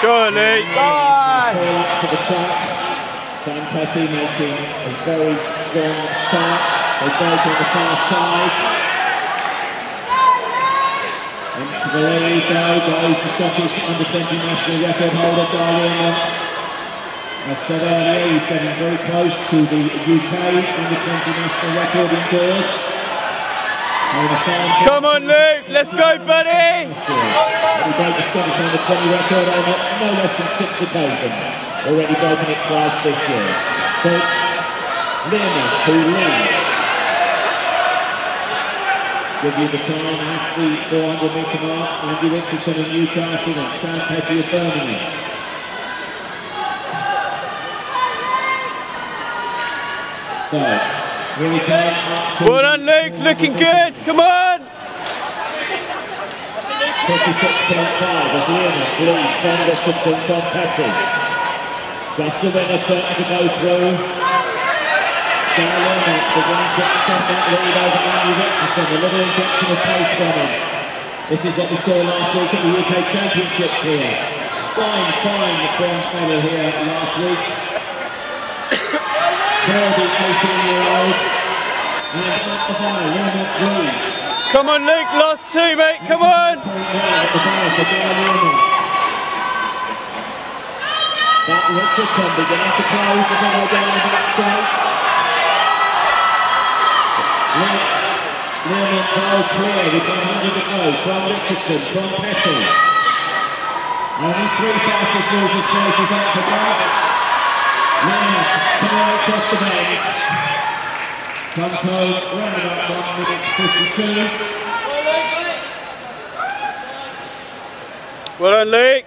Go, Lee. Ball up to the top. Sam Petty making a very strong start. They break on the far side. Into the lead though goes the Scottish under 20 national record holder Darlene. As said earlier, he's getting very close to the UK under 20 national record in indoors. Come on, Luke. Let's go, buddy. He broke the Scottish under 20 record on no less than six occasions. Already broken it twice this year. So it's Learmonth who leads. Give you the time at the 400 metre mark. Andy Richardson of Newcastle and Sam Petty of Birmingham. So, Well done, Luke. Looking good. Come on. 56.5 as Learmonth leads from Richardson from Petty. Just the winner certain to go through. Guy Learmonth beginning to extend that lead over Andy Richardson. A little injection of pace from him. This is what we saw last week at the UK Championships here. Fine, fine, the bronze medal here last week. Kirby, 18-year-old. And up the bar, Learmonth leads. Come on, Luke. Last two, mate. Come on. That Richardson beginning to close the middle down the back straight. Learmonth well clear with 100 to go from Richardson, from Petty. Only three fastest up for. Learmonth accelerates off the bend. Comes home round about 1 minute 52. Well done, Luke.